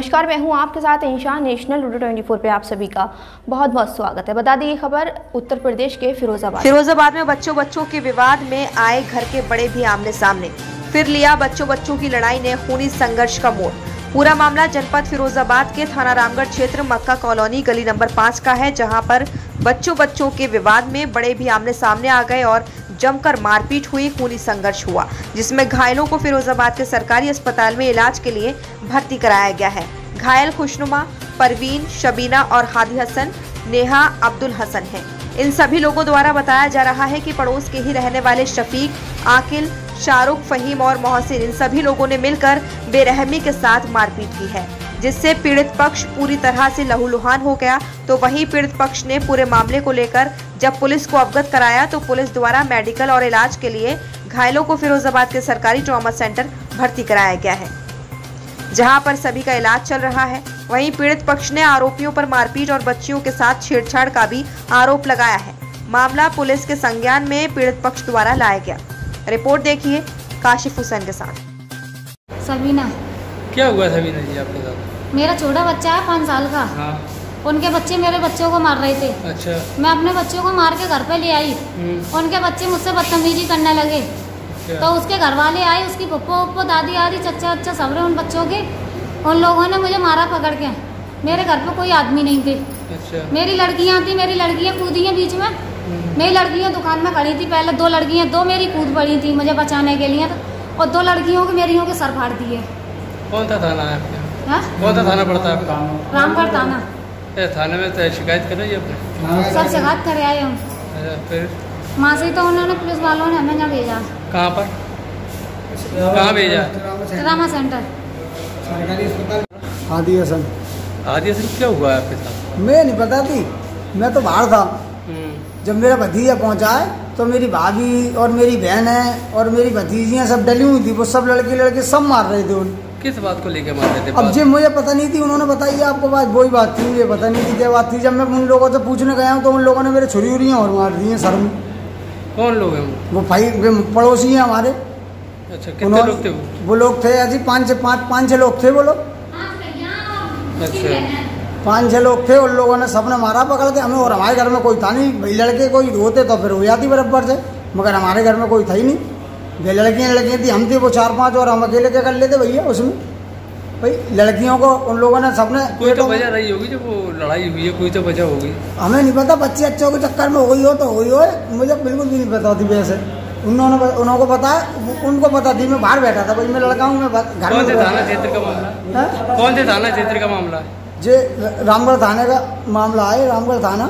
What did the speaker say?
नमस्कार, मैं हूँ आपके साथ इंशान नेशनल लूडो 24 पे आप सभी का बहुत बहुत स्वागत है। बता दें खबर उत्तर प्रदेश के फिरोजाबाद। फिरोजाबाद में बच्चों बच्चों के विवाद में आए घर के बड़े भी आमने सामने। फिर लिया बच्चों बच्चों की लड़ाई ने खूनी संघर्ष का मोड़। पूरा मामला जनपद फिरोजाबाद के थाना रामगढ़ क्षेत्र मक्का कॉलोनी गली नंबर पाँच का है, जहाँ पर बच्चों बच्चों के विवाद में बड़े भी आमने सामने आ गए और जमकर मारपीट हुई खूनी संघर्ष हुआ, जिसमें घायलों को फिरोजाबाद के सरकारी अस्पताल में इलाज के लिए भर्ती कराया गया है। घायल खुशनुमा, परवीन, शबीना और हादी हसन, नेहा, अब्दुल हसन हैं। इन सभी लोगों द्वारा बताया जा रहा है कि पड़ोस के ही रहने वाले शफीक, आकिल, शाहरुख, फहीम और मोहसिन, इन सभी लोगों ने मिलकर बेरहमी के साथ मारपीट की है। जिससे पीड़ित पक्ष पूरी तरह से लहूलुहान हो गया तो वहीं पीड़ित पक्ष ने पूरे मामले को लेकर जब पुलिस को अवगत कराया तो पुलिस द्वारा मेडिकल और इलाज के लिए घायलों को फिरोजाबाद के सरकारी ट्रॉमा सेंटर भर्ती कराया गया है, जहाँ पर सभी का इलाज चल रहा है। वहीं पीड़ित पक्ष ने आरोपियों पर मारपीट और बच्चियों के साथ छेड़छाड़ का भी आरोप लगाया है। मामला पुलिस के संज्ञान में पीड़ित पक्ष द्वारा लाया गया। रिपोर्ट देखिए काशिफ हुसैन के साथ। सबीना क्या हुआ सबीना जी आपके साथ? मेरा छोटा बच्चा है पाँच साल का। हाँ। उनके बच्चे मेरे बच्चों को मार रहे थे। अच्छा। मैं अपने बच्चों को मार के घर पे ले आई। हम्म, उनके बच्चे मुझसे बदतमीजी करने लगे। तो उसके घर वाले आए उसकी पप्पो उप्पो दादी आदि चच्चा अच्छा सब रहे उन बच्चों के। उन लोगों ने मुझे मारा पकड़ के। मेरे घर पे कोई आदमी नहीं थे। अच्छा। मेरी लड़कियाँ थी मेरी लड़कियाँ कूदी हैं बीच में। हम्म, मेरी लड़कियाँ दुकान में खड़ी थी पहले। दो लड़कियाँ दो मेरी कूद पड़ी थी मुझे बचाने के लिए। और दो लड़कियों के मेरी के सर फाड़ दिए। कौन सा थाना है आपके? हाँ? कौन सा थाना पड़ता है आपका? रामगढ़ थाना। ए, थाने में तो शिकायत कर रही है आपने सब जगह करे आए हम। अच्छा फिर? वहाँ से तो उन्होंने पुलिस वालों ने हमें यहाँ भेजा। कहाँ पर? कहाँ भेजा? रामा सेंटर। हादी हसन। आदि असल क्या हुआ है आपके साथ? मैं नहीं पता थी। मैं तो बाहर था। हम्म, जब मेरा भतीजा पहुँचा है तो मेरी भाभी और मेरी बहन है और मेरी भतीजियाँ सब डली हुई थी। वो सब लड़के लड़के सब मार रहे थे उन। किस बात को लेके मार रहे थे अब जी मुझे पता नहीं थी उन्होंने बताई आपको बात वही बात थी मुझे पता नहीं थी क्या बात थी। जब मैं उन लोगों से पूछने गया हूँ तो उन लोगों ने मेरे छुरी उरियाँ और मार दी है सर में। कौन लोग हैं वो? भाई वे पड़ोसी हैं हमारे। अच्छा कितने लोग थे वो? वो लोग थे अजी पाँच छः पाँच पाँच छः लोग थे वो लोग। अच्छा। पाँच छः लोग थे उन लोगों ने सबने मारा पकड़ के। हमें और हमारे घर में कोई था नहीं। भाई लड़के कोई होते तो फिर हो जाती बराबर से। मगर हमारे घर में कोई था ही नहीं। वे लड़कियाँ लड़कियाँ थी हम थे वो चार पाँच और हम अकेले क्या कर लेते भैया उसमें? भाई लड़कियों को उन लोगों ने सबने कोई तो वजह रही होगी जब वो लड़ाई हुई है कोई तो वजह होगी। हमें नहीं पता बच्चे अच्छों के चक्कर में हुई हो तो हुई हो मुझे बिल्कुल भी नहीं पता थी वैसे उन्होंने उनको पता उनको पता थी मैं बाहर बैठा था भाई मैं लड़का हूँ मैं घर कौन में से थाना क्षेत्र का मामला? कौन से थाना क्षेत्र का मामला? है जे रामगढ़ थाने का मामला है रामगढ़ थाना।